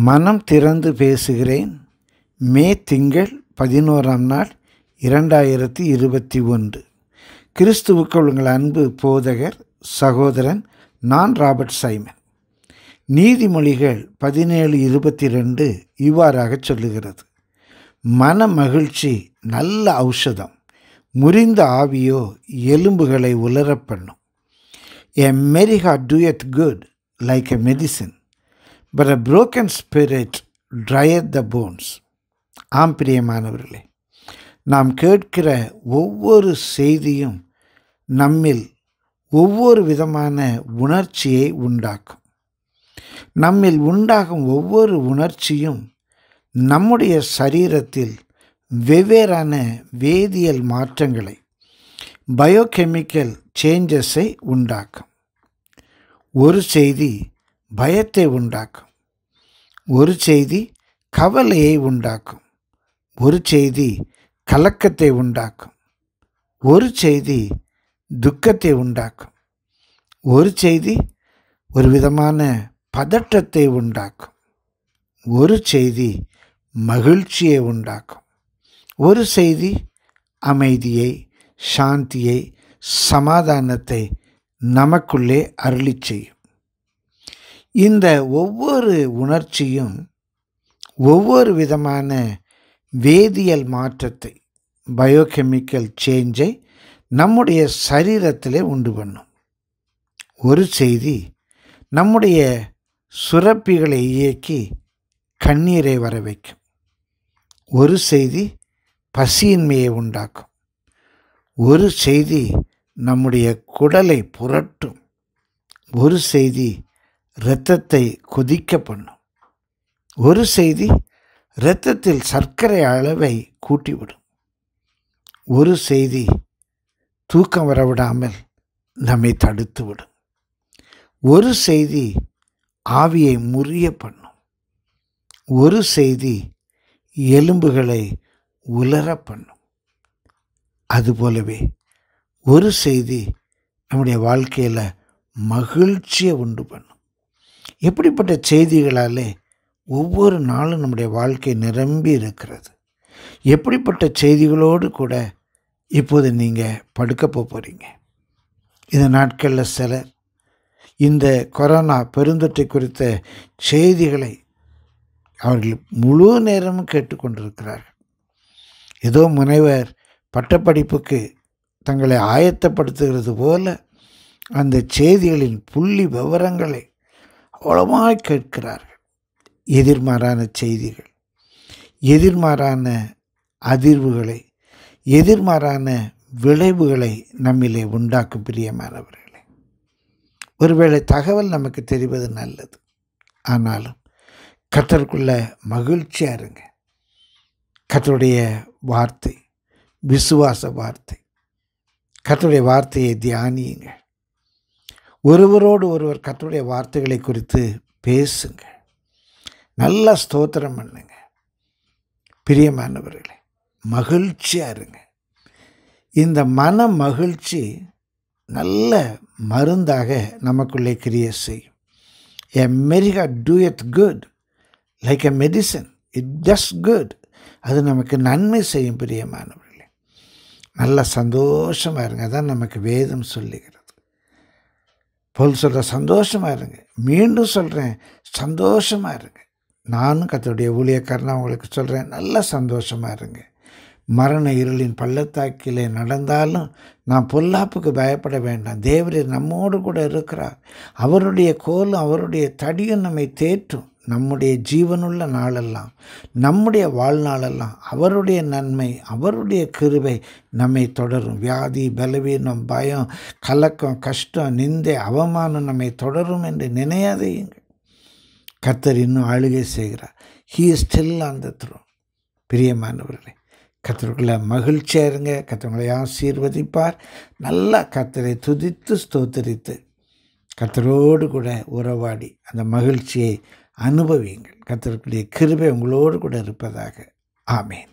மனம் திறந்து பேசுகிறேன். மே திங்கள் பதினோராம் நாள் இரண்டாயிரத்தி இருபத்தி ஒன்று. கிறிஸ்துவுக்குள் உங்கள் அன்பு போதகர் சகோதரன் நான் ராபர்ட் சைமன். நீதிமொழிகள் பதினேழு இருபத்தி ரெண்டு இவ்வாறாக சொல்லுகிறது. மன மகிழ்ச்சி நல்ல ஔஷதம் முறிந்த ஆவியோ எலும்புகளை உலரப் பண்ணும் a merry heart doeth good like a medicine but a broken spirit drieth the bones ஆம் பிரியமானவர்களே நாம் கேட்கிற ஒவ்வொரு செய்தியும் நம்மில் ஒவ்வொரு விதமான உணர்ச்சியை உண்டாக்கும். நம்மில் உண்டாகும் ஒவ்வொரு உணர்ச்சியும் நம்முடைய சரீரத்தில் வெவ்வேறான வேதியியல் மாற்றங்களை பயோகெமிக்கல் சேஞ்சஸை உண்டாக்கும். ஒரு செய்தி பயத்தை உண்டாக்கும். ஒரு செய்தி கவலையை உண்டாக்கும். ஒரு செய்தி கலக்கத்தை உண்டாக்கும். ஒரு செய்தி துக்கத்தை உண்டாக்கும். ஒரு செய்தி ஒரு விதமான பதற்றத்தை உண்டாக்கும். ஒரு செய்தி மகிழ்ச்சியை உண்டாக்கும். ஒரு செய்தி அமைதியை சாந்தியை சமாதானத்தை நமக்குள்ளே அருளி செய்யும். இந்த ஒவ்வொரு உணர்ச்சியும் ஒவ்வொரு விதமான வேதியியல் மாற்றத்தை பயோகெமிக்கல் சேஞ்சை நம்முடைய சரீரத்திலே உண்டு பண்ணும். ஒரு செய்தி நம்முடைய சுரப்பிகளை இயக்கி கண்ணீரை வர வைக்கும். ஒரு செய்தி பசியின்மையை உண்டாக்கும். ஒரு செய்தி நம்முடைய குடலை புரட்டும். ஒரு செய்தி இரத்தத்தை கொதிக்க பண்ணும் ஒரு செய்தி இரத்தத்தில் சர்க்கரை அளவை கூட்டிவிடும். ஒரு செய்தி தூக்கம் வரவிடாமல் நம்மை தடுத்துவிடும். ஒரு செய்தி ஆவியை முறிய பண்ணும் ஒரு செய்தி எலும்புகளை உலர பண்ணும் அதுபோலவே ஒரு செய்தி நம்முடைய வாழ்க்கையில் மகிழ்ச்சியை உண்டு பண்ணும். எப்படிப்பட்ட செய்திகளாலே ஒவ்வொரு நாளும் நம்முடைய வாழ்க்கை நிரம்பி இருக்கிறது? எப்படிப்பட்ட செய்திகளோடு கூட இப்போது நீங்கள் படுக்க போகிறீங்க இந்த நாட்களில் சிலர் இந்த கொரோனா பெருந்தொற்றை குறித்த செய்திகளை அவர்கள் முழு நேரமும் கேட்டுக்கொண்டிருக்கிறார்கள். ஏதோ முனைவர் பட்டப்படிப்புக்கு தங்களை ஆயத்தப்படுத்துகிறது போல அந்த செய்திகளின் புள்ளி விவரங்களை அவ்வளவாய் கேட்கிறார்கள். எதிர்மாறான செய்திகள் எதிர்மாறான அதிர்வுகளை எதிர்மாறான விளைவுகளை நம்மிலே உண்டாக்கும் பிரியமானவர்களே. ஒருவேளை தகவல் நமக்கு தெரிவது நல்லது. ஆனாலும் கத்தருக்குள்ள மகிழ்ச்சியாக இருங்க கத்தருடைய வார்த்தை விசுவாச வார்த்தை கத்தருடைய வார்த்தையை தியானியுங்க ஒருவரோடு ஒருவர் கத்தருடைய வார்த்தைகளை குறித்து பேசுங்க. நல்ல ஸ்தோத்திரம் பண்ணுங்க. பிரியமானவர்களே மகிழ்ச்சியாக இருங்க. இந்த மன மகிழ்ச்சி நல்ல மருந்தாக நமக்குள்ளே கிரிய செய்யும். A merry heart do it good like a medicine it just good அது நமக்கு நன்மை செய்யும் பிரியமானவர்களே. நல்ல சந்தோஷமாக இருங்க. அதான் நமக்கு வேதம் சொல்லுகிறது. பொருள் சொல்கிற சந்தோஷமாக இருங்க. மீண்டும் சொல்கிறேன் சந்தோஷமாக இருங்க. நானும் கத்தோடைய ஊழியக்காரனா உங்களுக்கு சொல்கிறேன் நல்ல சந்தோஷமாக இருங்க. மரண இருளின் பள்ளத்தாக்கிலே நடந்தாலும் நாம் பொல்லாப்புக்கு பயப்பட வேண்டாம். தேவரே நம்மோடு கூட இருக்கிறார். அவருடைய கோலும் அவருடைய தடியும் நம்மை தேற்றும். நம்முடைய ஜீவனுள்ள நாளெல்லாம் நம்முடைய வாழ்நாளெல்லாம் அவருடைய நன்மை அவருடைய கிருபை நம்மை தொடரும். வியாதி பலவீனம் பயம் கலக்கம் கஷ்டம் நிந்தை அவமானம் நம்மை தொடரும் என்று நினையாதேயுங்கள் கத்தர் இன்னும் ஆளுகை செய்கிறார். He still on the throne பிரியமானவர்களே கத்தருக்குள்ள மகிழ்ச்சியாக இருங்க. கத்தவங்களை ஆசீர்வதிப்பார். நல்லா கத்தரை துதித்து ஸ்தோத்தரித்து கத்தரோடு கூட உறவாடி அந்த மகிழ்ச்சியை அனுபவியுங்கள். கத்தருக்குடைய கிருபை உங்களோடு கூட இருப்பதாக. ஆமேன்.